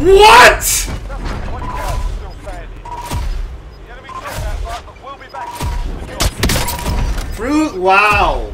What? Fruit? Wow.